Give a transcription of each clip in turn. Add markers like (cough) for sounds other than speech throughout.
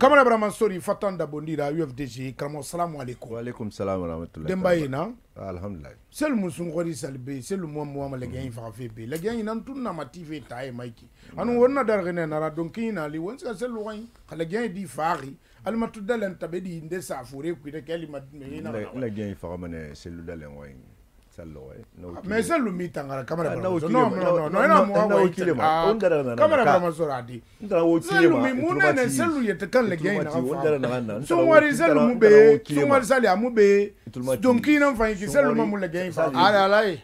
kamara brahman sori fatan dabondira ufdg karamɔgɔ salamu aleykum. Waaleykum salam warahmatulah denba ye na? Alhamdulilah selu musunkɔri salibe selu muamuama lɛgɛya yi faga fe be lɛgɛya yi nan tun nama ti fe ta ye maiki anu won na dargene nara don kin na li won sika selu wani ka lɛgɛya yi di faagi alimatu dalen tabe di nde sa fure kuide kɛ lima lɛgɛya yi faga mane selu dalen wani sallo eh no ma sallo mi tangara camera no no no no ina mu hawa ikile ma undara na camera ba masoradi undara wo ikile ma sallo mi muna ne sallo ya takalle ga ina afa undara na na so wari sallo mu be so wari sallo mu be donkina fa ki sallo ma mulle ga ina fa ala lai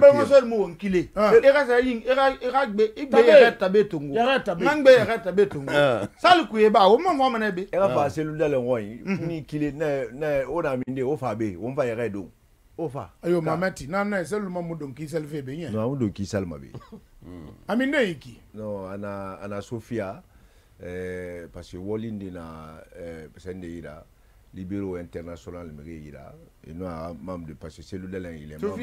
balimamuso ni mo. wo nkile e ka sɛ yin e ka e ka gbe i gbe yɛrɛ tabe tongo n gbe yɛrɛ tabe tongo ah. sali kun ye ba o ma mɔgɔ mana bi. e ka fa ah. selu dalen kɔ in mhm. ni kile ne ne o na min de o fa bɛ yen o n fa yɛrɛ don o fa. ayiwa maame ti n'a n'a ye selu ma mun don k'i seli fɛ bi n yɛ. non an don k'i seli ma bi. Mm. ami ne y'i ki. non ana ana sofiya ɛɛ eh, parce que wɔli de na eh, ɛɛ sɛn de yira. libéraux international mege yira. Ino a membre de parce que celudala il est membre.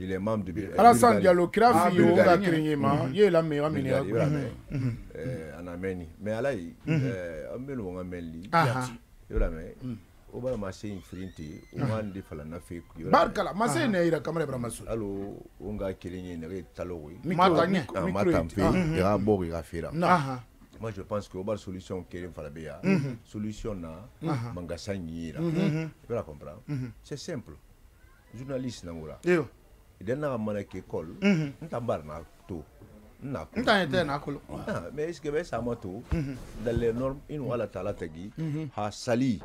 il est membre de alassane diallo kira fi yo ka kirinye ma ye la me amene ya ko eh ana meni mais alai mhm. eh amelo nga meli ah, yo ah. mhm. mhm. la me o b'a ma se in firinti o ma de fala na fe ku barkala ma se ne ira kamara ibrahima so allo o nga kirinye ne talo ko ma ka ne ma tampe ya bo ga fira na moi je pense que o b'a solution kelen fana bɛ yan solution na mangasa ɲi yira i bɛna comprendre? C'est simple. Journaliste nangura iyo idan na mana kɛ école n tan bari na to n na n n'a kolo Ah, mais est ce que bɛ sama to dans les normes in wala taala tagi ha sali.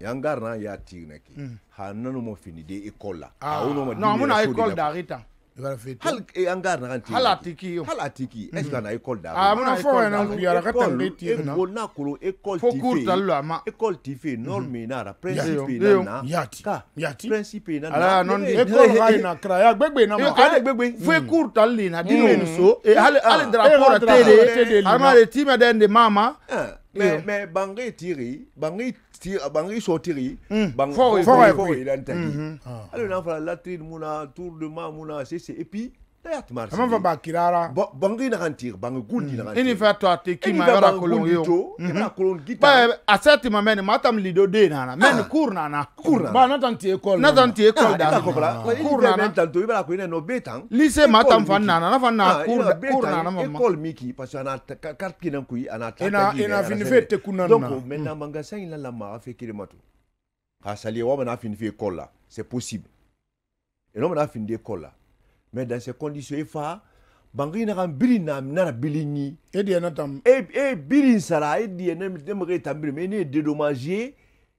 Yan garna ya tigna ki ha nanu mo fini de école la. Ha uno ma non mun na école la- hali an ka na kan hali a ti k'i ye hali a ti k'i ye mm-hmm. est a na école da ah, a mana fɔ yɛrɛ n'an kun ka tɛmɛ ti yen nɔ ko n'a kolo école ti fɛ yen fo cours tali la a ma. École ti fɛ yen mm-hmm. norme bɛ n'a la principe n'a na. Yati. Yati. bɛ n'a na. Ala eh, eh, eh, y'a nɔ ka yen na kira ya gbɛgbɛ na ma. Ale gbɛgbɛ mm. fo cours tali de na di n'o ye nin so hali hali drapeau la te de ye adamaden ti mɛ dɛ nin de maa ma. mais mais bangai tiri bangai tiri bangai sotiri bang fort fort il a entendu hmm, hmm. ah. alors là la trine muna tour de ma muna c'est c'est et puis da ya tumar sama ba kirara bangi na kanti bangi gundi mm. na kanti. Ini fa to ate ki mm-hmm. eh, ma yara kolon yo. na kolon gita. ba asati ma men lido de na na ah. men kur na kur na ba na tan ti ekol na tan ti ekol ah, da. ko ah. kur na na tan to ibara ko ina no betan. Lise matam fan na na fan na kur kur na na ma ekol miki parce ana carte ki nan kui ana ta ina fini fe te kunan na donc maintenant mm. manga sa ina la ma fe kire matu. Ka sali wa na fini fe ekol la. C'est possible. Et non na fini de ekol la. Mais dans ces conditions il fa bangi na kan biri na na bili ni. E di na tam e e biri sara e di ne ne me ta biri mais ne dédommagé.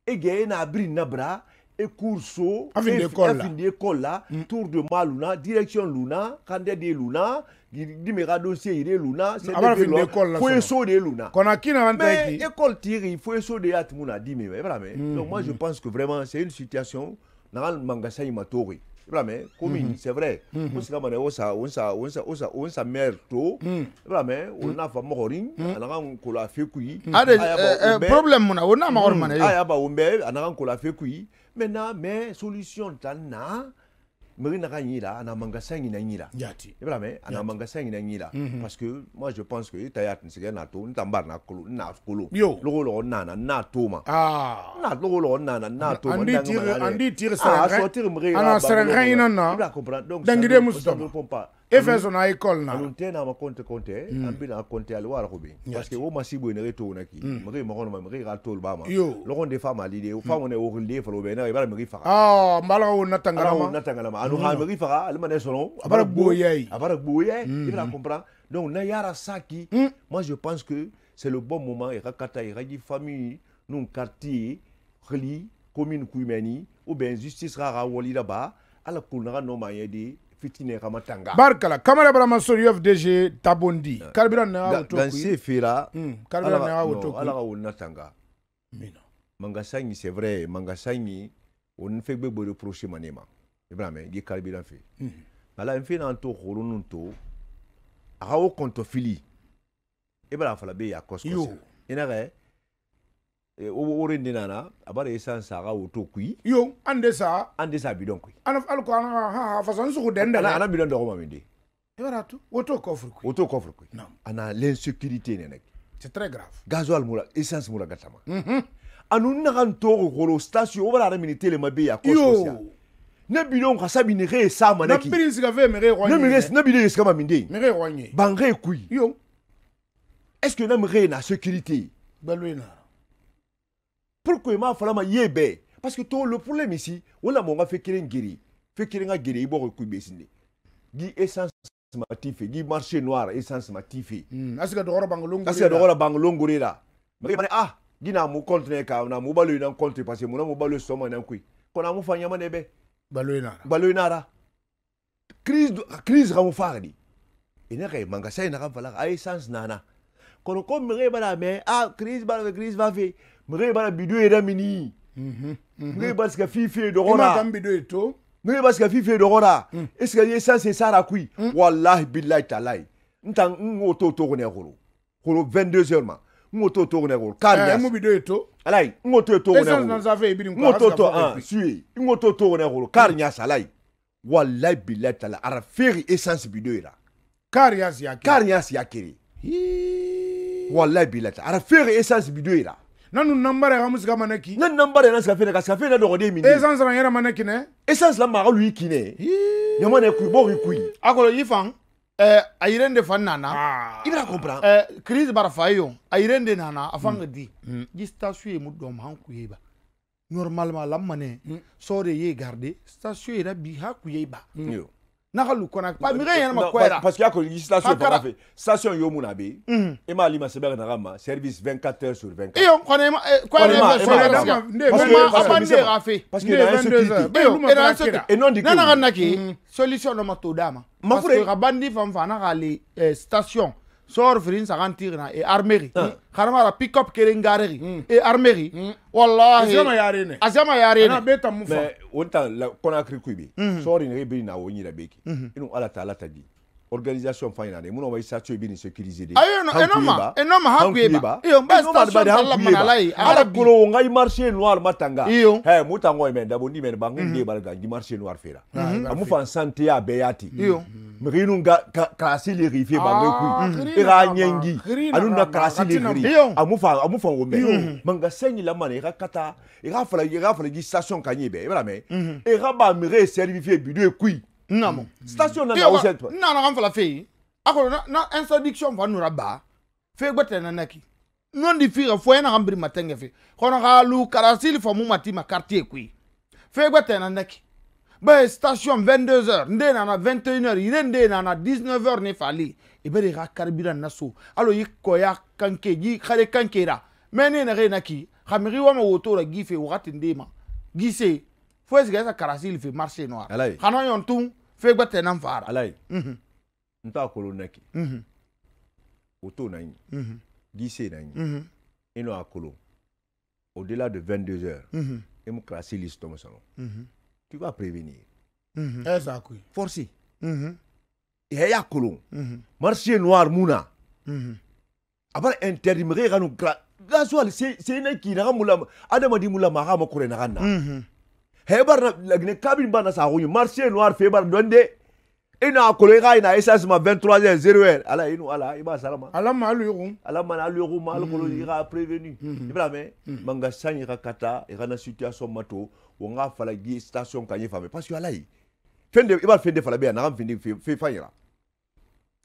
E ge na biri na bra e courso A fin e d'école a là. fin d'école là tour de maluna direction luna kande de luna di di me ga dossier ire luna c'est A bara fin d'école là, faut so de luna. Kona kina wan ta mais ki école tiri il faut so de at muna di me voilà mais. Donc moi je pense que vraiment c'est une situation na mangasa imatori voilà mais commune c'est vrai. On sa on sa on sa on sa sa mère to a fa fe Aya ba, o problème mun na o n'a kɔrɔ mana ye aya ba on be ana kan ko la fe kui maintenant mais solution na mari na kan yira ana mangasa ina yira yati. I b'a mɛn a n'a man ka san ɲinɛ ɲi la parce que moi je pense que i ta y'a tinsɛgɛ n'a to n tan bari n'a kolo n'a kolo. Yo. logo lɔgɔ nana n'a to ma ah. N'a logo lɔgɔ nana n'a to ma Andi tiri- andi tiri ah sɛrɛnkɛ- so tiri mege ana sɛrɛnkɛ ɲina na. i b'a comprendre donc Dangide ne- répond pas e fɛ sɔnna école na tɛ n'a ma compte compte an bɛ na compte ale wara ko bi parce que o ma si bo ne to na ki. Mege ma ma ka to ba ma logo de fa ma li de fa mo ne o na i b'a ah mbala wo na ala tangarama na tangala ma anu ha ale ma ne A i b'a comprendre donc na yara saki. Moi je pense que c'est le bon moment. Famille nous quartier commune kuimeni ou bien justice rara wali là-bas. Ala kulna no ma yedi fitine kama tanga barkala kamara brama so ufdg tabondi. Karibira na Ga- auto ganse fera Mm, karibira ala na auto ala ka wonna tanga mina mangasanyi c'est vrai mangasanyi on fait reprocher manema ibrahim fe ala mfe na to wo konto fili ibra fala be ya kosko ina ga e o worin dinana abara essence aga wo to kui. Yo ande sa ande sa bidon kui. Ana alko ana ha ha façon sugu dende ana la ana bidon do ma minde yara tu woto kofur kui. Wo to kofre kui. Naam. ana l'insécurité ne nek c'est très grave. Gasoil mura essence mura gatama anu nagan togo golo station o bara mini tele mabe ya koskosia yo. ne bidon ka sabi ni re sa na manaki piri siga fe mere ne mi roanye res ne bidon eskama minde mere roanye ban re kui. Yo. Est-ce que na mi re na sécurité? Balo ina pourquoi ma fala ma yebe parce que to le problème ici wala mo nga fe kelen giri fe kelen nga giri ibo ko kui besinde gi essence matife gi marché noir essence matife Mm, asiga dogoro bangolongo kasi do wala bang longore la mari mane ah gina mu contre ka na mu balo ina contre parce que mu na mu balo na kui kona mu fanya mane be balo ina balo inara crise crise ga mu fagdi ina kay manga sai na kan fala ay essence nana. Kono ko mire bala me ah crise bala crise va fe mire bala bidu era mini. Mhm, mhm. mire bala ska fifi do ima gora tambi do eto. Mire bala ska fifi do gora est ce que essence sara kui. Wallahi billahi talai. Ntan ngoto to ne goro goro 22 heures ma. Ngoto to ne goro Eh, kar mu bi do eto. Alai ngoto to ne kwa ngoto asiga to ah suye ngoto to ne goro kar nya salai wallahi billahi talai. Ara feri essence bido ira kari ya siya kar nya siya kere wallahi billahi ara feri essence bido ira nanu nambara yaka musika maneki. Na nambara yana sika fene ka sika fene na dɔgɔden min essence la yɛrɛ maneki nɛ essence la maga lui kinɛ ɲama ne kui bɔgi kui a kɔlɔ yi fan eh, a yire de fan nana i bɛna comprend. Eh, crise bara fa yo a yire de nana a fan ka mm. di mm. ji station ye mu dɔn ma han kuye ba normalement la mane mm. sɔ de ye garde station yɛrɛ bi ha kuye ba mm. nakalu kɔnɔ pa miiri yɛn ma kɔɛ la. parce que y'a ko législation ye fanga fɛ station y'o mun na a bɛ yen. e m'a lima sɛbɛn ka naga ma service vingt quatre heures sur vingt quatre. iyo kɔni e ma kɔni e ma sɔrɔ ka sigi ne parce que a ma ne yɛrɛ fɛ. parce que n'an ye sécurité. bɛɛ olu ma fara a kɛ la ne nana ka na kɛ solution dɔ ma t'o d'a ma. ma fure parce que ka bandi fan fan n'a k'ale station. soor firin sagan tigna e armeri ah. kharmara pick up kere ngareri hmm. e armeri hmm. wallahi. Azama yarene azama yarene na beta mufa. Mais wonta la konakri kuibi hmm. soori ne be na wonyi da beki. Inu ala taala tadi organisation fa ina ne muno wa station be ni sécuriser de. Ayo no enoma enoma ha ku yeba. iyo ba station talla manalai ala kolo ngai marché noir matanga. Iyo. he mutango men dabo ni men bangi de barga ngi marché noir fera. Amu fan santé ya beyati. Iyo. Mrinu nga kasi le rife bangai Ah, kui kiri ira nyengi. Anu na kasi le katina ri. Ma. Amu fa amu fa ngombe manga senyi la mane ira kata ira fala ira fala gi station kanyibe. Ibra me? Ira ba mire servifier bidu e kui namo. Station na na oset na na kan fala fe akolo na na interdiction fa nura ba. Fe gbete na naki non di fira fo na gambri matenge fe kono ga lu karasil fo mu mati ma quartier kui fe gbete na naki ba station 22h nde na na 21h ire nde na na 19h ne fali e be de ga karbira na so. Alo yi ko ya kanke gi khare kanke ra mene na re naki. Khamiri wa ma woto ra gi fe wakati ndema gi se fo ga sa karasil fe marché noir? Alaye. khana yon tum fe gbete na fara Mhm. nta kolo naki Mhm. na yin Mhm. gise na yin Mhm. ino akolo au-delà de 22 heures Mhm. et salon Mhm. tu vas prévenir Mhm. Mhm. et ya kolo Mhm. marché noir muna Mhm. abara gra gasoil c'est c'est na ki na mula adama di mula ma ga ma kure na Mhm. He bar na lagne kabin ba na sa hunyu marché noir fe bar donde. Ina kolo ga ina essence ma 23h 0h ala inu ala iba salama. Ala ma alu yugun ala mana alu yogo ma alu kolo ira prévenu. Ibrahim manga sanyi ka kata ira na situation mato wo nga fala gi station kanye fame. Parce que ala yi. Fende iba fende fala be na fende fe fanyira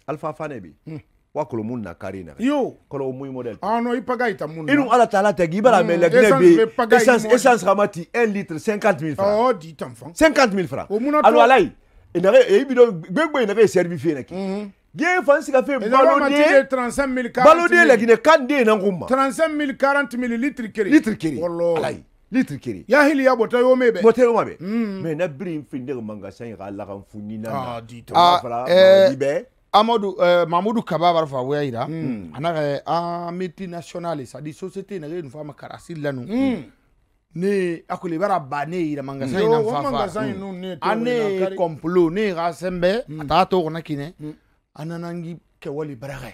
alpha fane bi. Wa kolo mun na kari na yo! Kolo muy model. Ano ipaga ita mun inu ala taala tagi ibara me Mm, la essence be essence essence ramati 1 litre 50 000 francs. Oh di tamfan 50 000 francs. O muna alo to- alai ina re e bido gbegbe ina re servi fe na ki ge fansi ka fe eza wa balo mati de de 35 000 balo de la 40 gine kan de na ngumma 35 000 40 000 litre kere litre kiri. Alai litre kiri. Ya hili ya bota yo mebe. Mote ma be mais na brin finde manga san ga la kan ah na di to tamfan Ah, eh, amadu euh, mamadu kaba bara fa waya yira mm. ana ka ah, multinationale c'est à dire société na genu fama karasi lanu mm. ne akule bara ba ne yira mangasa mm. ina fa fa mm. ane complot ne ga sembe mm. ata to kona kine mm. ananangi kɛ wali baraga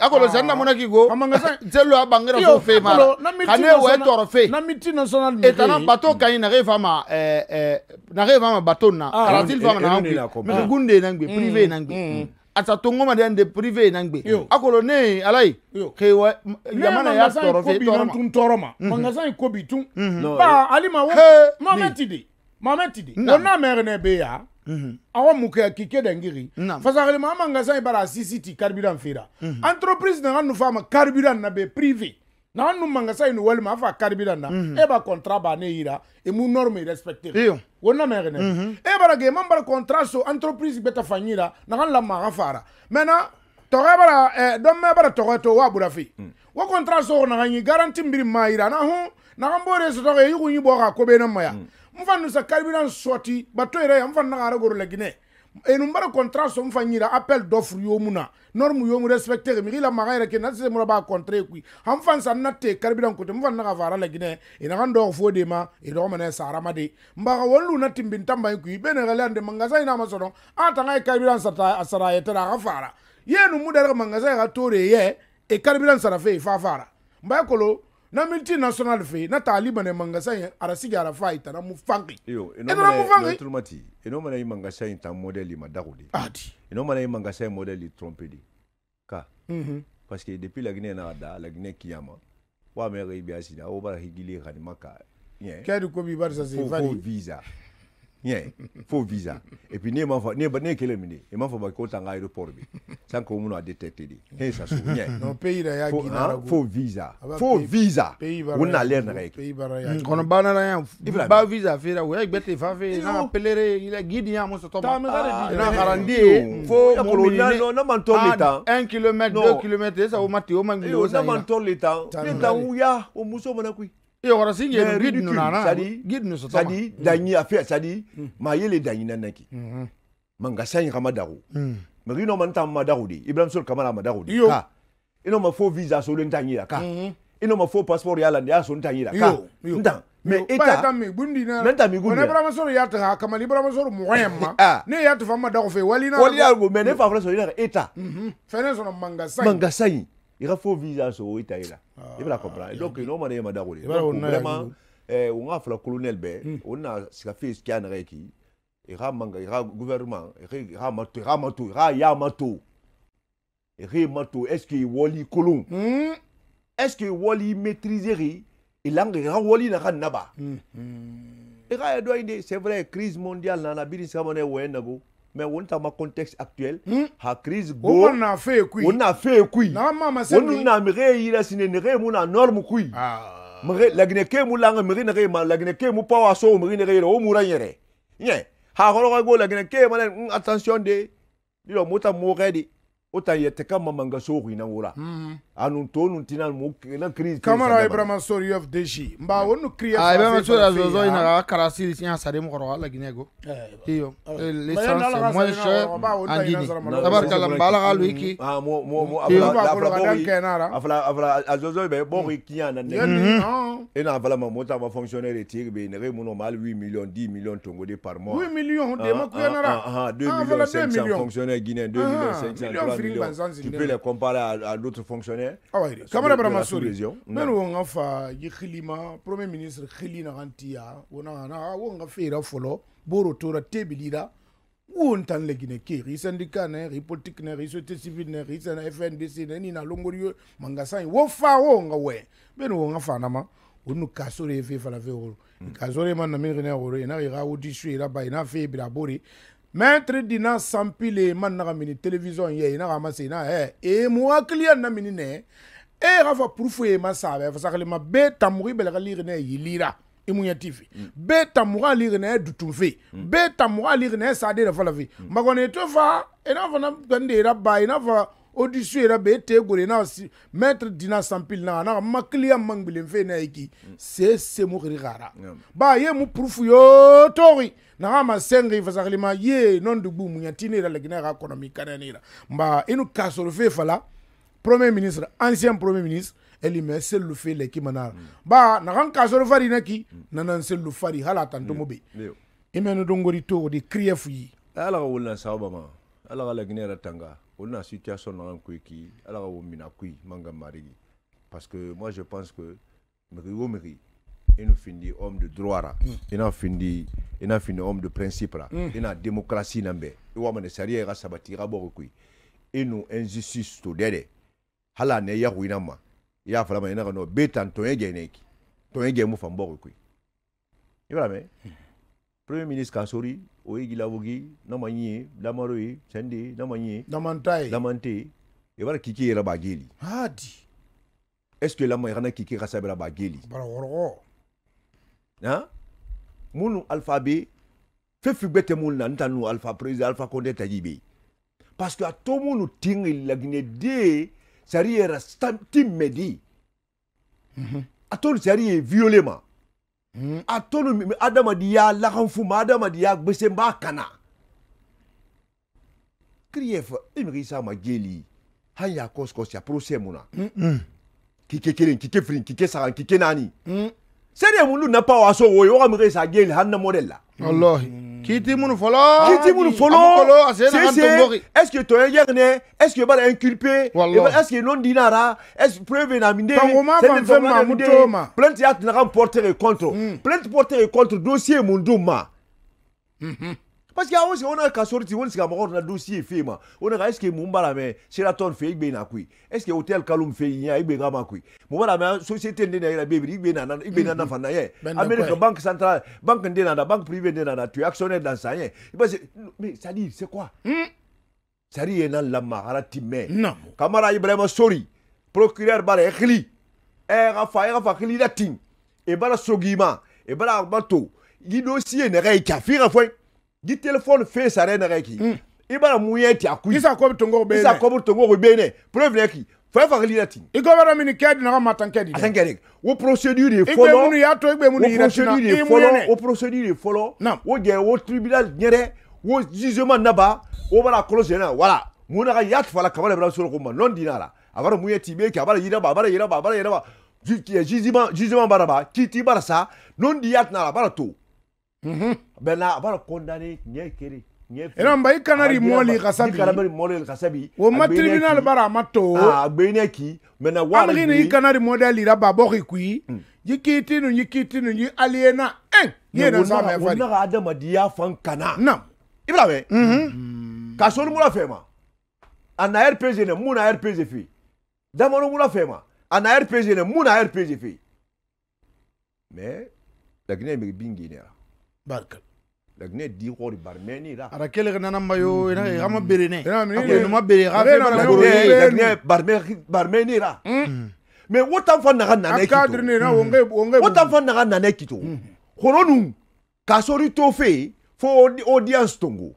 akolo zan na mona kigo. Telo a bangira so fe mara. kane wa e tɔɔrɔ fe e tana bato kaɲi nage fama nage fama bato na karatil fama na. Ngwi mɛ gunde na ngwi privé na ngwi ata tongoma de ande privé na ngbe akolo ne alai. Ke wa yamana ya toro fe toro ma. magasin ko bitun ba alima wo ma metide tidi wo tidi Naam. o na mɛgɛ ne be ya? Awa muke kike dengiri fasakali ma magasin bara sisiti carburant fera. Entreprise nanga nu fama carburant na be privé. Na ka nu magasin nu walima a fa carburant na. E ba contrat ba ne yira e mu norme respecté. Iyo. wo na mɛgɛ ne e bara ge man bara contrat so entreprise beta fanyira nanga la ma fara mena tɔgɔ bara eh, dɔn mɛ bara tɔgɔ to wa burafi wo contrat so nanga nyi garanti mbiri ma yira na hu nanga mbore so tɔgɔ yugu bɔ ka ko be na ma ya mfa nu sa carburant sorti bato yɛrɛ ya mfa na ka goro la guinée. E nu bara contrat so mfa nyira appel d'offre yo muna. Norme yo mu respecter mi la ma yɛrɛ ke na se mo ba contrat kui ham fan san na te carburant ko te mfa na ka fara la guinée. E na kan do fo de ma e do ma ne sara ma de mba ka wolu na timbin tamba kui be ne gale ande mangasa ina ma sono a ta ngai carburant sata asara yete ra ka fara. Yenu mu dara mangasa ka tore ye e carburant sara fe fa fara. Mba kolo na multinational fe na taliban e mangasa yen arasigi arafa ita na mufangi yo eno na mufangi eno mati eno mana yi mangasa yin ta model yi madako de. Adi. Eno mana yi mangasa yin model yi trompe de. Ka? Mm -hmm. parce que depuis la guinée na da la guinée kiyama wa me ga ibi asida o bara higile kanima ka yen kadi ko bi barsa se fali visa. Yeah faux visa. Et puis ne ma fa ne ne kele mini. E ma fa ba ko tanga aéroport bi. Sans que mun a détecté di. He sa su yeah no pays da ya gina faux visa. Aba faux pays- visa. pays bara wonna ya l'air gina, na rek pays bara ya kono bana na ya Ibrahim. ba visa fera we gbete fa fe na Iyo. pelere ila gidi ya mo so to Ta me gare di- na Ah, garandi fo fo na no na man to le temps 1 km Non. 2 km esa o mati o mangi yo o na sa man to le temps Ta le me temps gare. où ya o muso mana kui yɔrɔ si yɛrɛ guide nu nana guide nu sɔtɔ ma sadi danyi afɛ sadi maa yele danyi nana ki mm-hmm. manga sanyi kama dago mɛ mm. ino man ta ma dago de ibrahim sol kamara ma dago de ka. Ino ma fo visa so le ntanyi la ka. Mm-hmm. Ino ma fo passeport ya la ne ya so ntanyi la ka. Ntan mɛ e ta mɛ ta mi gundi. Na ibrahim sol ya ta kama ibrahim sol mɔgɔ yɛ ma (laughs) ah. ne ya ta fa ma dago fɛ wali na wali ya mɛ ne fa fɔlɔ sɔrɔ i la e ta fɛnɛ sɔrɔ manga sanyi manga sanyi i ka fo visa sɔrɔ i ta i la i bɛna comprendre. Donc n'o ma na e ma da o de donc vraiment ɛɛ o n'a fila colonel bɛɛ o na sika foyi kɛ a nɛgɛ ye k'i i ka man kan i ka gouvernement. I ka i ka ma to i ka ma to i ka y'a ma to i ka ma to est ce que i wɔli kolon est ce que i wɔli maîtriser ki i la nka i ka wɔli na ka naba i ka yɛ dɔ in de c'est vrai crise mondiale nana biri sika ma ne wɛ nabo. Mais on ta ma contexte actuel ha crise go na fe kui. on a fait kui. Na mama on sebi na mire sine ne re norme kui. Ah. Mre lagine ke mu langa mre ne ma lagine ke mu pawa so mre ne re o mu ran yere. Nye ha holo ga go lagine ke ma ne attention de. Dilo o ta yete kam manga so ri na wura anu to nu tinan mu na crise kamara Ibrahima you have deshi mba wonu kriya ay be ma so da zo zo ina ga karasi sinya sare koro go iyo l'essence moins cher en guinée tabarkala mbala ga lu iki ah mo mo mo Iyo. afla ba la ko ga afla dan bori kenara afla afla azozo be bori kiana ne yani ah ena afla ma mota ma fonctionnaire ne mu normal 8 millions 10 millions tongo de par mois. 8 millions de ma kenara Ah, ah, 2 Ah, millions voilà, 500 deux millions. fonctionnaires guinéens, 2 Ah, millions 500, millions 3 Philippe millions. Banzan, c'est Tu peux les comparer à, à d'autres fonctionnaires? awai Sur kamara de- de Ibrahima la Soro sous-région. men Non. wo nga fa yi khilima premier ministre khili na gantia wona na wo nga fera folo boro tora tebilira wo ntan le gine ke ri syndicat ne ri politique ne ri société civile ne ri sana FNDC ne ni na longorio manga sai wo fa wo nga we ben wo nga fa na ma onu kasore fe fala fe wo kasore man na mi ne wo re na ga wo di shu ra ba ina fe bira bori maître dina sampile man na mini télévision ye ina ga ma se na he e mo akliya na mini ne e ga fa proof e ma sa be fa sakale ma be tamuri bele ga lire ne yilira e yatifi be tamura lire ne dutum fe be tamura lire ne sa de fa la fi ma ko ne to fa e na fa na gande ra ba ina fa odisu yɛrɛ bɛ e te gore n'a si mɛtre dina sanpil na n'a ka ma kiliya man n'a ye ki se se kiri kara ba ye mu purufu yo tori. Na ka ma sen ki fasakili ma ye non dugu munya ti ne yɛrɛ lagina ka kɔnɔ mi kana ne yɛrɛ ba inu ka sɔrɔ fɛ fala premier ministre ancien premier ministre eli mɛ selu fɛ lɛ ki mana mm. ba na ka ka sɔrɔ fari mm. na ki nana selu fari hala tantomo be i mɛ no dongori to o de kriye fu yi ala ka wulila sawaba ma ala ka lagine yɛrɛ tanga. Wulna situation na koy ki ala ka wo mina manga marigi parce que moi je pense que miri wo miri inu findi homme de droit ra. Ina findi i n'a fini homme de principe la i n'a démocratie nan bɛɛ i wa mane sariya ka sabati ka bɔ koyi i nu injustice to dɛ hala ne ya ina ma y'a fala ma ina ka no be tan tonye ge ne ki. Tonye ge mu fan bɔ koyi i b'a mɛn premier ministre ka sori o ye gilabogi namanyi lamaroye sende namanyi namantaye lamante. E bara kiki yɛrɛ b'a geli hadi. Est ce que lama e kana kiki ka sabɛra b'a geli barawɔrɔgɔ han minnu alifa be fɛn fɛn bɛɛ tɛ minnu na n ta nu alifa président alifa kɔnte taji be parce que a to minnu tingi laginɛden sari yɛrɛ ti mɛdi mhm. a to sari ye viole ma a tɔnu adamadenya lakanfuma adamadenya gbesenba kana kiri yɛ fɔ e mi ka isa ma jeli. Hali y'a kɔsikɔsi a porosɛ mun na kike kelen kike fili kike saga kike naani sɛdeɛ mun dun na pa wa wo ye o ka mi ka isa jeli hali na mɔdɛli la. Kiti munu fɔlɔ kiti folo fɔlɔ tombori. est ce que to yegne est ce que bala inculpé? Wallahi. est ce que non dinara? Est ce preuve na minde Tangoma fan fɛn ma muto ma. plainte ya tna kan porter contre. Plainte porter contre dossier mun parce que awo se ona ka sorti won sika mo na dossier fe ma. Ona ka est ce que mun bala me sheraton fe igbe na kui est ce que hotel kalum fe yin igbe ga ma kui mo bala me société ndena ira bebi igbe na igbe na na fa na ye Ben de america quoi? banque centrale banque ndena na banque privée ndena na tu es actionnaire dans ça ye parce que mais ça dit c'est quoi? Sari ye nan lamma hara timme Namu. kamara ibrahima sori procureur bala ekhli e ga fa e ga fa da ting e bala sogima. E bala bato yi dossier ne ga ka fi gi téléphone fe sare ne ga ki i bala muye ti akui isa ko tongo be isa ko bu to go bene preuve ne ki fa fa khli da ting i ko bara mini kedi na matan kedi atan kere wo procédure e igbe follow munu ya to igbe munu wo yira tina e yene wo procédure e Naam. wo je wo tribunal nyere wo jugement naba wo bara close na wala muna ga yat fala kamala bra soro ko ma non dinara abara muye tibe ki abara yira ba abara yira ba abara yira ba jugement jugement bara ba ki ti bara sa non di yat na bara to ben na abara condamné nye kere nye fi. ina mba i kanari Abara yira moli ba- kasabi. Wo ma tribunal bara ma to ah algini i kanari model ira ba boki kui yi kitinu yi kitinu yi aliena en yena sa me fari adamadiya fan kana ka sori mura fɛ ma. A na rpg ne rpg fɛ damanu mura fɛ ma. A na rpg ne rpg fɛ mais gine barkal lagne di xori barmeni la ara kele gana namba yo ina ga ma berene ina ma bere ga fe bara ko lagne barme barmeni. La me wotan fa na na ne kito na wonge wonge wotan fa na na ne kito khoronu kasori tofe fo audience tongo.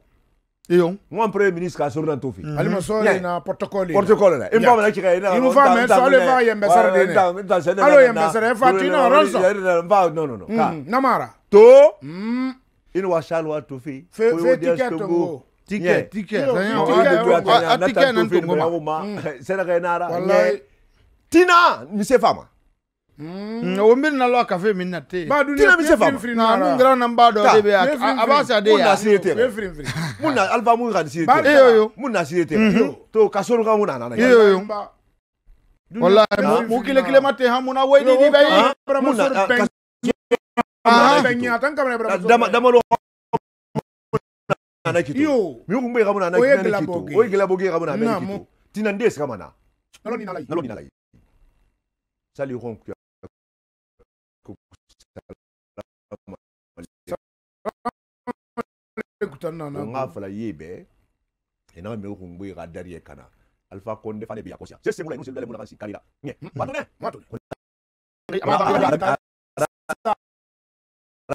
iyo. Mon premier ministre ka sorna to fi mm-hmm. alima sore na protocole protocole na imba na kika ina imu fa men so le fa yembe sare de ne alo yembe sare fa tina ronso ba no no no. Mm-hmm. Ka. Namara. To? Mm-hmm. Inu wa shalu wa to fi fe fe ticket to ticket ticket. Ticket na to ngoma sera ga nara wallahi. Tina mi se fama ombeni nalo akafe mi na te nungira na mba dɔ de be aba sa de yamuna alifa mun ka disiri tɛ mun na siri tɛ to ka sonu ka mun na nana yoyo walayi mu kile kile ma te hamu na wayi di di bɛ ye mun na ka damalo nana kito mi kun bɛ ka mun na nana kito o ye gɛlɛya bɔge ka mun na nana kito tinan den sika ma na nalo ni nala ye sali hɔn kuya nga yebe ena me ko ngwe ga dari e kana. Alfa konde fane biya kosia ya. sese mula nusele mula kasi kalira nye matone matone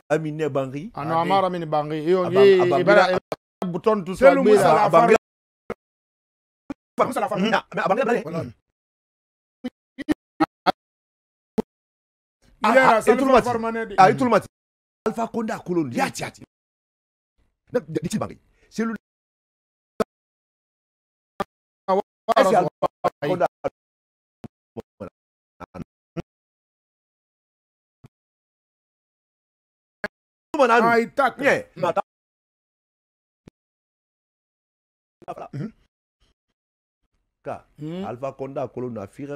amine bangi ano amara mine bangi iyo ye ibara eh, buton tu so mira bangi bangi sala famina me abangi a i tulumati alifa konda kolon ya ti a ti di ti bange selu ɛsɛ alifa mata. ka alifa konda kolon na fi rɛ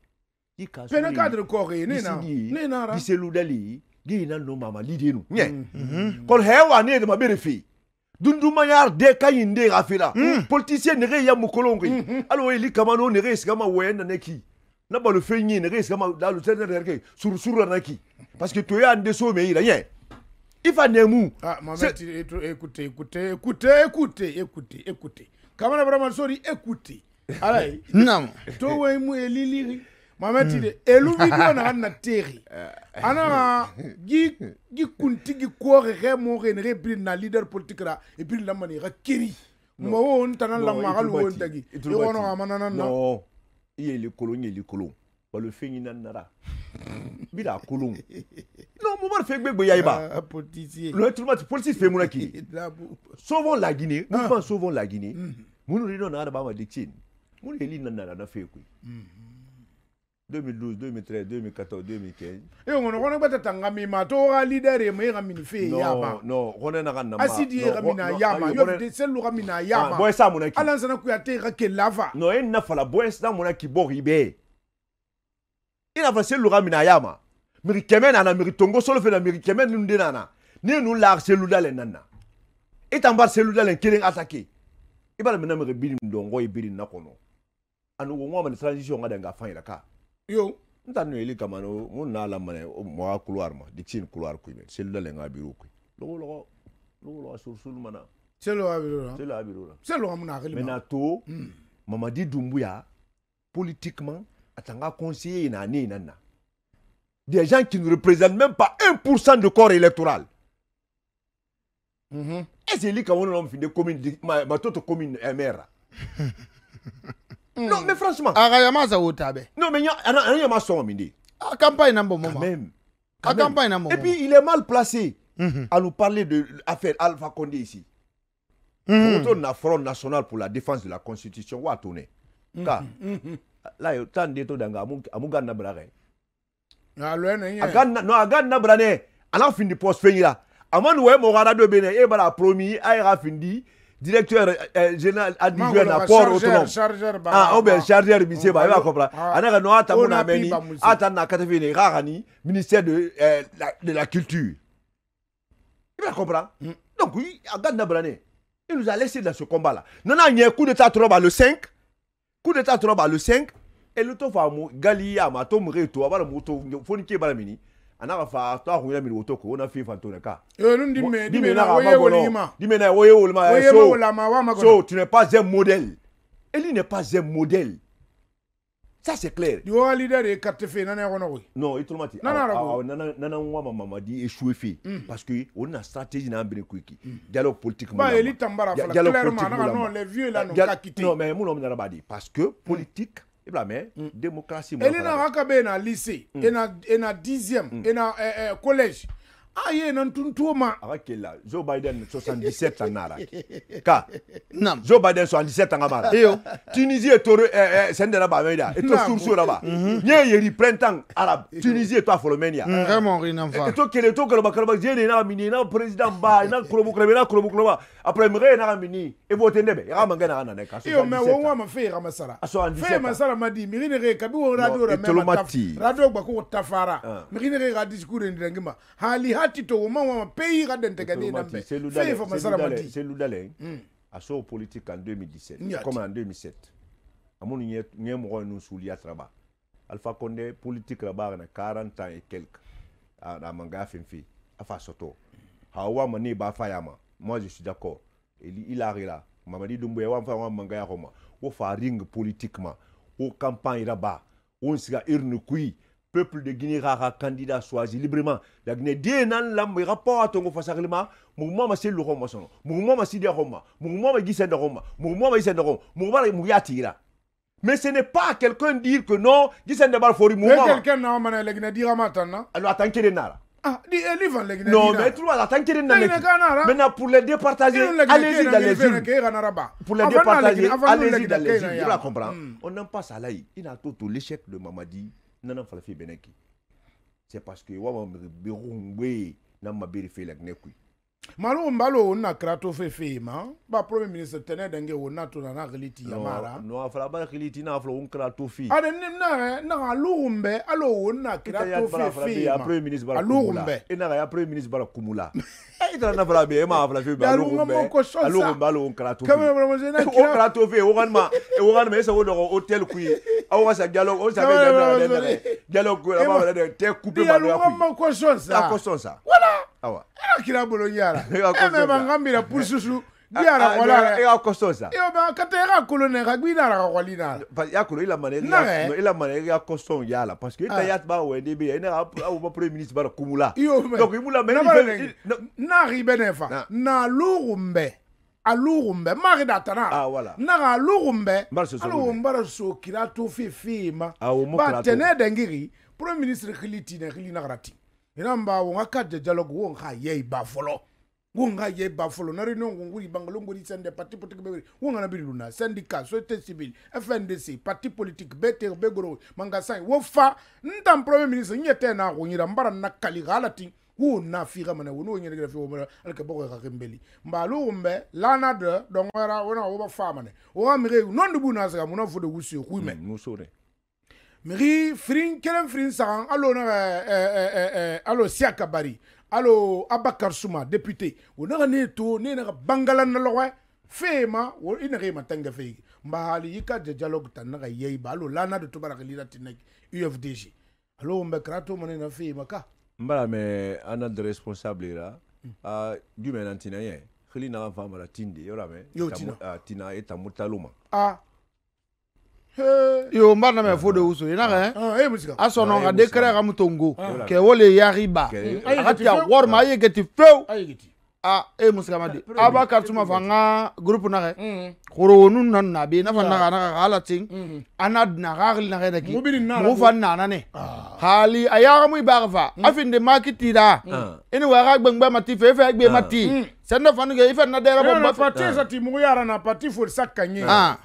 ki ka so pene cadre kɔɔre ne na. ne na ra. di selu dali gi na no mama lidi nu nye Mhm. kon hewa ne de ma bere fi dundu ma yar de ka yinde ga fila politicien ne re ya mu kolongi alo eli kama no ne re ska ma we na ne ki na ba le fe nyi ne re ska ma da lu tene re ke sur sur na ki parce que to ya nde so me ira nye ifa nemu ah tu écoutez écoutez écoutez écoutez écoutez écoutez. Kamana vraiment sorry écoutez. Alay nam to wey mu eliliri maman tu de elu video na na teri ana gi gi kunti gi kore re mo re ne bi na leader politique ra e bi la mani ra kiri mo wo on tanan la ma galu won tagi e wono ti. amana na non i ye le kolon ye le kolon ba le fe ɲina nara bi da kolon (laughs) non mo bar fe gbegbe ya iba Ah, tout le politique fe muna ki Dabu. sauvons la Guinée. Mouvement sauvons la Guinée. Munu rido na ada ba ma dictin munu eli na na na fe ku 2012 2013 2014 2015 e ngono gona gbata tanga mi ma to ga leader e mo ga mini fe ya ba no gona na ga nama asidi ah, ga mina ya ma yo de selu ga mina ya ma boy sa mona ki ala sana ku ya te ga ke lava. No en na fala boy sa mona ki bo ribe. Ina fa selu ga mina ya ma mi keme na na mi tongo solo fe na mi keme nu de na na ni nu la selu dale na na itambar e selu dale kiring atake e ibala mina mi bidi ndongo e ibidi na kono. Anu wo ngoma ni transition ga da ga fa ila ka. Yo n ta nu eli kama no mun na la mane mɔga couloir ma dixine couloir ku me selu dalen logo logo logo logo mana selu ga biro selu a biro la selu ga muna akili ma maintenant to mamadi dumbuya politiquement atanga conseiller na ne nana des gens qui ne représentent même pas 1% de corps électoral Mhm. on a fait des communes di- ma ma toto commune eh, maire non mais franchement. Aga yama sa wota be non mais y a un y a ma son mindi a campagne na bon moment même. A quand même. campagne na bon et puis il est mal placé Mhm. à nous parler de l'affaire Alpha Condé ici. Mhm. on a front national pour la défense de la constitution wa tourner car là il tant de danga amuga na brare a lo na ye agan no agan na brane ala findi post fenyira aman we mo gara do bene e bara promis ra findi directeur euh, général adjoint na port autonome. ba ah o be chargeur bi se ba Ah, ba comprendre. ah. a pi ba musi. ata na ni ministère de euh, la, de la culture. Il va comprendre. Donc oui agan na brane il nous a laissé dans ce combat là nana nye coup d'état trop bas le 5 coup d'état trop bas le 5 et le to fa mu gali ya ma to mu reto abala mu to foni ke bala mini anaka fa to ahu ya mini woto ko na fi fa to na ka nun di me di me na ka wo ye woli ma di me na wo ye woli ma eh, ye so wala ma wa ma so ko tu n'es pas un modèle. Eli n'est pas un modèle. Ça c'est clair. Di wo leader e carte fe na ne kono ko non il mati Non, non, non, nana nana ngwa mama mama di échoué fait. Parce que on a stratégie na mbere kuiki dialogue politique ba mo eli tambara fala clairement na non les vieux là non Dia- ka quitté. non mais mon homme n'a pas dit parce que politique et bla mais démocratie mo eli fala. na haka be na lycée e na e na 10e e na eh, eh, collège a ye na tuntuma Ara kela Joe Biden 77 ans nara ka nam Joe Biden 77 ans mara Iyo. Tunisie est toro eh eh sende na ba media et to Naam. sur sur là-bas nye yeri printemps arabe Tunisie et to folomenia vraiment rien fa et to kele to kele bakala jeni na mini na président ba na krobo krobo na krobo krobo après mre na mini e vote ndebe ya manga na na ka iyo me wo wa ma fe ga masara A 77 fe masara ma di mi ne re ka bi wo radio ra e me radio ba ko tafara Ah. mi ne re ga discours ndi ngima hali hati to wo ma wa pays ga den tega ni nambe. c'est fe fa masara ma di c'est Loudalen a so politique en 2017 Nyati. comme en 2007 amunu nye nye mo nu suli atraba. Alpha Condé politique là-bas na 40 ans et quelques a na manga finfi afa soto hawa mani ba fa yama moi je suis d'accord. Il il arrive là. Mamadi dumbuya wa fa wa manga ya homa wo fa ring politiquement wo campagne là-bas on siga urne kui peuple de Guinée rara candidat choisi librement. La Guinée die nan lam rapport atongo fasaklima mouvement ma selu homa sono mouvement ma sidi homa mouvement ma gisenda homa mouvement ma gisenda homa mouvement ma yatira mais ce n'est pas à quelqu'un dire que non gisenda bal fori fe mouvement. quelqu'un na ma na legna dira ma tan na alors attends qu'il nara ah di eh, li fan legi Non, mais tu vois, la tant qu'il est dans Maintenant, pour les départager, allez-y dans les urnes. Pour les départager, allez-y dans les urnes. Tu la comprends. On n'aime pas ça là. Il a tout l'échec de Mamadi. nana farafin bɛnɛ ki c'est parce que wama berungwe na mabiri fe la gne kui malu mbalo ona krato fe fe ma? Ba premier ministre tene denge ona to na khiliti ya mara. no afra ba khiliti na afro on krato fi ade ne na na alumbe alo ona krato fe ah, fe ma. alumbe ina ya premier ministre bala kumula (laughs) Eh ita na fala be e ma fala fe be Ya lunga alugumbe. moko shonsa. Alugumbe alo un kra to fi. kama bramose na o kira kɛra to fe o kɔni ma o kɔni ma e sago dɔgɔ hôtel kui aw ka sa dialogue o sa bɛ Kama dɛmɛ bɛ dɛ bɛ dɛ dialogue kui a b'a wɛrɛ dɛ tɛ couper di ma dɛ alugumbe kui ma ko son a sa caution sa wala awa era kira bolo yara E ka e caution me sa. bangambira pususu Ah, yara ah, wala e ka caution sa yo ba kata ka kolone ka gbina ra ka kwalina Pa- ya kolo ila mane Na, eh. no, ila mane ya caution ya la parce que Ah. ita ya ba wɛ de be ina aw ba premier ministre bara kumula. Donc imula mais Na bara no, na lugumbe alugumbe mari da tana ah voilà. Na ga lugumbe Mbara so kira to fe ma Ah, ba tene dengiri premier ministre khiliti ne khili na garati ina mba wo ngaka de dialogue wo nga ye ba folo wo nga ye ba folo na rino nguri bangalo nguri sende parti politique be wonga na biru na syndicat société civile FNDC parti politique bete begoro mangasai wo fa ntam premier ministre nyete na go nyira mbara na kali galati wo na figa mana wo no nyere grafi wo mara alka boko ka kembeli mbalu umbe lana de dongwara wona wo ba fa wo amire non de buna saka mo no wusi ku me. Musore miri firin kelen firin sagan alo na eh, eh, eh, alo alo abakar suma député. Wo na ne to ne na bangala na lowe fema wo ina ge matanga fe mba hali yika de dialogue tan na yei ba. Alo lana de to baraka lila tinek UFDG alo mbe krato mane na fema ka. Mbala mais ana de responsable ra a du men antina ye. Khili na fa mara tindi yora me. Yo, tina. ah, tina eta mutaluma. Ah he yo mbar na mɛ fo de wusu yenaka asɔnɔ ka dekɛrɛ xa mu tongo kɛ wole yariba a ka tiya wari ma a ye gɛti fewu a e ah, musikama de a b'a kari tuma fɔ an ka gurupu na na be i n'a naxa naka naka k'a la ten an n'a dina a k'a hakili na kɛ dɛ ki mɔgɔw fa nana ne. Hali ayaga mu ba fa afin de market da Ah. ini wa ga gbengba mati fe fe gbe Ah. mati Mm. senda fa ge ife na dera na bomba parti sa ti mu yara na parti fo sakanye ah.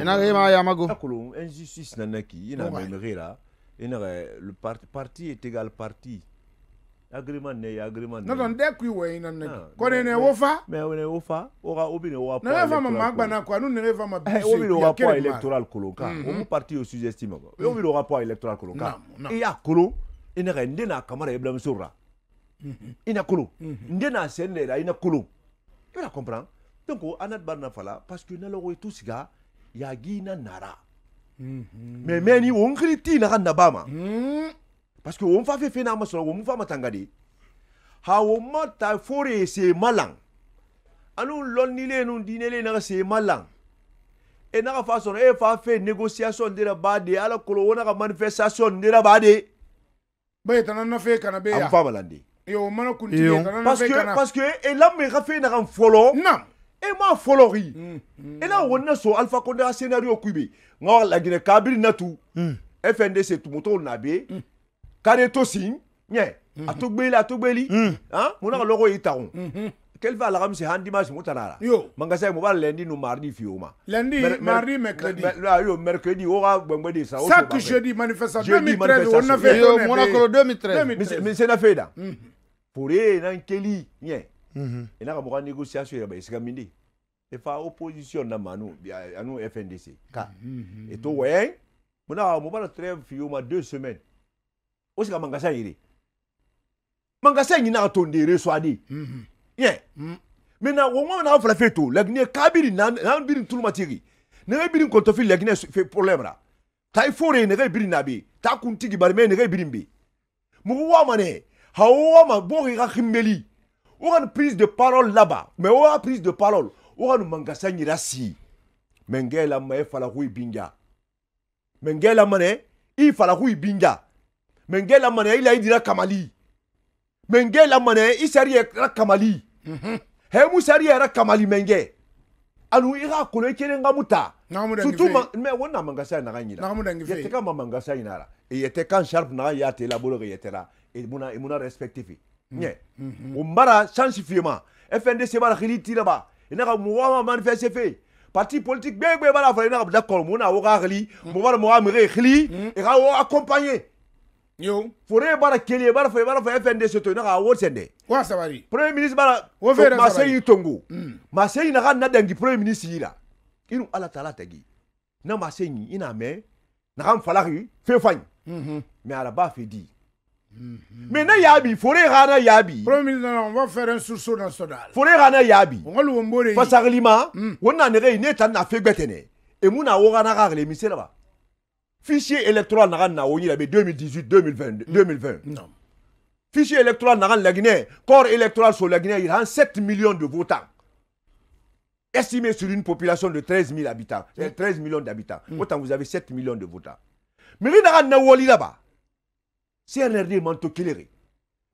Ina ga ma ya mago. Akolo injustice nana ki ina memere la ina le parti parti est égal parti agreement ne agreement na ne de ku we ina ne Ah, ko ne mais- ne wo fa on est au fa na ne ma magba na ko ne fa ma biso o bino rapport électoral kolon ka o mu parti o o bino rapport électoral kolon ka Naam, naam. ya kolo ina ga ndena kamara ibrahim sorra ina kolo ndena senne da ina kolo i bɛna comprendre donc anat bar na fala parce que na tu siga na nara ni ti na na parce que on fa fe fe na ma sɔrɔ on fa ma tanga de ha o ma ta fore se malang. Anu lon ni le nu dine le na se malang. E na fa sɔrɔ e fa fe négociation de la ba de ala kolo wona ka manifestation de la ba de be tan na fe kana be am ya fa malande yo mana kun ti Yo. tan na parce que parce que e la me ka fe na kan folo nam e ma folo ri e na wonna so alpha konde a scénario kuibe nga la gine kabiri na tu FNDC tumuto na be kare to sin nye atogbeli atogbeli hein mona ka logo itaon quel va la ramse han dimanche mutanara Yo. mangasa mo ba lundi no mardi fioma. Lundi mardi mercredi. mer- mer- yo mercredi o ga gbengbe di sa o chaque jeudi manifestation Jeudi 2013 on a fait yo on a mona fait- ko 2013 Mi se- 2013 mi se na fe da pore na nkeli nye. Ina ka mo négociation ba isika mindi e fa opposition na manu anu FNDC ka e to we mona mo ba na trêve fioma deux semaines o sika mangasa yire mangasa nyina ka tondere so adi ye maintenant wo mo na fala fe to lagne kabiri na na biri tuluma tigi ne biri konto fi lagne fe problème ra ta fore ne ga biri na ta kun tigi bar me ne ga biri wa mane ha wa ma bo o ga prise de parole là-bas. Mais o prise de parole. O ga mangasa nyira si. Mengela ma e fala hui binja mengela mane i fala hui binja menge lamana ila idira kamali menge lamana isari ra kamali he musari ra kamali menge anu ira kono kere ngamuta surtout ma me wona mangasa na ganyila yete kama mangasa inara yete kan sharp na ya te labolo yete la e muna e muna respective nye umbara sensifiement FNDC bara khilitira ba inaka muwa manifeste fe parti politique gbegbe bara fa inaka d'accord muna wo ga khili mo bara mo amire khili e ga wo accompagner yo. Fore bara kele bara fa bara fa FNDC to ina ka wo sende wa sabari premier ministre bara Wo fere ma sabari. seyi tongo. Ma seyi na ka na dangi premier ministre yira inu ala tala tagi na ma seyi ina me na kan falaki fe fany mais ala ba fe di. Mais na yabi fore ga na yabi premier ministre on va faire un sursaut national na yabi on va le wombore fasaglima wonna ne ga ne tan na fe e na misela ba fichier électoral na ga na woni la be 2018 2020 2020 non fichier électoral na la Guinée, corps électoral sur la Guinée, il a 7 millions de votants. Estimé sur une population de 13 000 habitants, euh, 13 millions d'habitants. Autant vous avez 7 millions de votants. Mais il y a un wali là-bas. CNRD Manto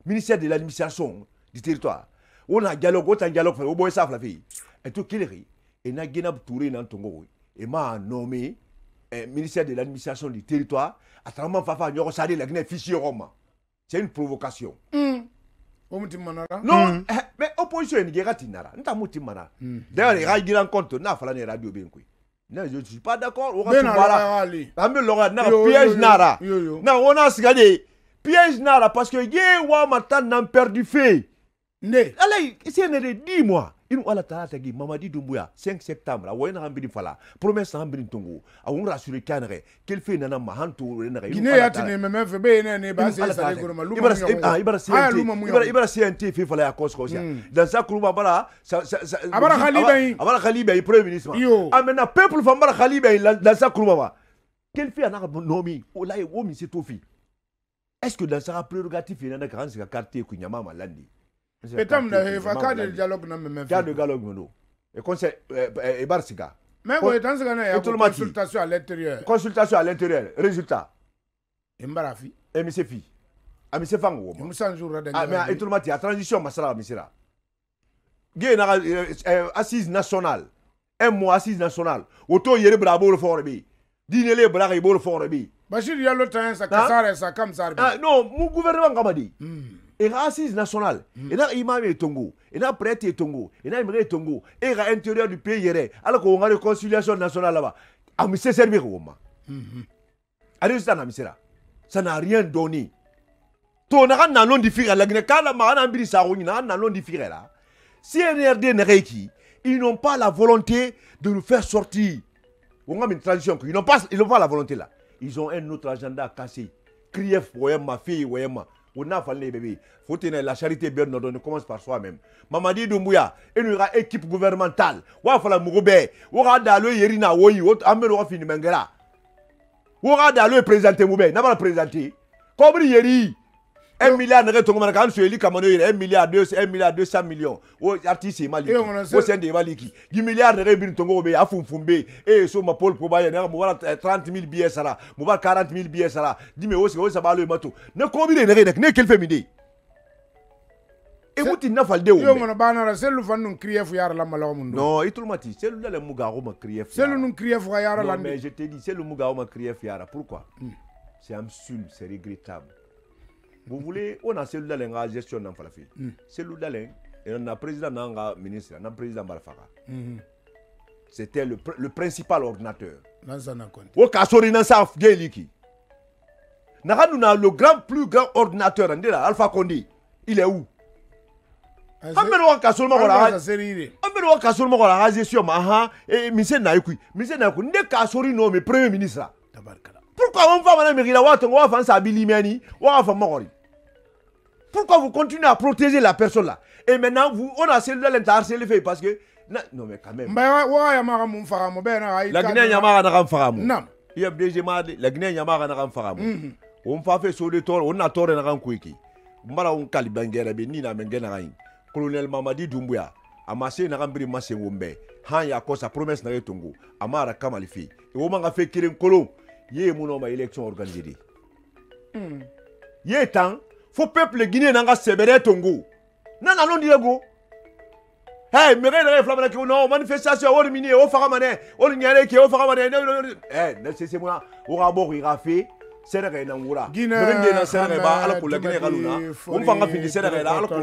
ministère de l'administration du territoire. On a un dialogue, autant dialogue, au bout de ça, la fille. Et tout Kilere, et na Guinab Touré dans Tongo, et m'a nommé euh, ministère de l'administration du territoire, à travers Fafa, Nyoro Sade, la Guinée, fichier Roma. C'est une provocation. manara Non, eh, mais opposition ni gera tinara. Nta muti mana. D'ailleurs, il y a un compte na fala ne radio kwe. Non, je ne suis pas d'accord. On va ben na la na yo, piège nara. yo, yo. Na on a signé piège nara parce que ye wa matan nan perdu fait. Allez, c'est ne dis moi. inu ala tala tagi mamadi dumbuya 5 septembre awoye naxa mbini fala. Promesse naxa mbini tungu awun rasure ke naxe kel fe nana ma han tore naxa gine yatine meme fe be yenene baseibara cnt fe fala ya coscosia hmm. dans sa kuruba bara abara xalibeyi abara xalibeyi premier ministre ma. A ah, maintenant peuple fa mbara xalibeyi dans sa kuruba ma. Kel fe anaxa nomi? Oh, Olaye wo min se to fi est ce que dans sa prérogative yenana kaxan siga quartier ku ñamama landi petam de dialogue na meme de dialogue no et conseil et barsiga. Mais ko tan sega na ya consultation à l'intérieur. Consultation à l'intérieur. Résultat. Embara fi. Et monsieur fi. Ami se fango mu san jour da Ah, mais tout le monde, il y a transition, masala, misira. Gé na euh, euh, assise nationale. Un mois assise nationale. Yere bravo le fort bi. Fort bi. bashir diallo tan sa kasare sa kam sar Ah non, mon gouvernement kamadi. Et la assise nationale. Et là imam et tongo. Et là prêtre et tongo. Et là imam et tongo. Et là intérieur du pays yere. Alors qu'on a réconciliation nationale là-bas. Ah mais c'est servir au moment. Allez ça na misira. Ça n'a rien donné. to na kan nalon di fire la gine kala ma ana mbiri sa ko na nalon di fire la CNRD na ils n'ont pas la volonté de nous faire sortir on a une transition ils n'ont pas ils n'ont pas la volonté là ils ont un autre agenda à casser crier ma fille ma on a fallu bébé faut la charité bien ordonnée commence par soi-même. Mamadi dumbuya et nous aura équipe gouvernementale. Wa fala mugobe wa dalo yerina woyi wo amelo wa fini mengera wo dalo na yeri un milliard nɛgɛ mana k'an yɛrɛ un milliard deux un milliard deux cent millions. O artiste ye ma liki Eh, o sɛn de ye ma liki dix milliards nɛgɛ tongo be yen a funfun be yen e ye so ma paul poba yɛ nɛgɛ mubara trente mille billets sara mubara quarante mille billets sara dimi o sigi o saba alo ye ma to ne de nɛgɛ ne min de yo selu fan nun yara la mun do non ma ti selu dale mu ga o ma crier selu nun kriye fu yara la non mais je te dis selu mu ga ma pourquoi? C'est absurde c'est regrettable vous voulez on a cellule dalen ka gestion nan fala fe cellule dalen na président nan ka ministre nan président bala faga c'était le, le principal ordinateur. Nan o sori nan sa geli ki na ka na le grand plus grand ordinateur la alpha condé. Il est où? An bɛ ma kɔrɔ serire an bɛ ma kɔrɔ a ka gestion ma ahan mise na ye koyi mise na ye koyi ne ka sori nɔ mais premier ministre la Pourquoi la ça bilimani, on va faire mort. Pourquoi vous continuez à protéger la personne là Et maintenant, vous, on a l'interharceler le fait parce que. non, mais quand même. mbaya wa ya mara mun faga mo be na ay La Guinée Yamara n'a pas fait nam Il y a des gens, la Guinée Yamara n'a pas fait On va faire sur le tour, on a tort n'a pas fait Mbara on kali bangere be ni na mengena gain. Colonel Mamadi Doumbouya. amase na gambiri masengo mbe han ya kosa promesse na yetongo amara kamali fi e wo manga fe kiren kolo. Ye muno ma election organisée. De ye tan fo peuple guinéen nanga sebere tongo nana londi yego hey mege na flamana ki no manifestation o faga mane o nyare ki o faga mane eh na se o fe sɛnɛgɛ na wura Guinée, mɛgɛ na sɛnɛgɛ ba ala ko la Guinée on fanga findi sɛnɛgɛ la ala ko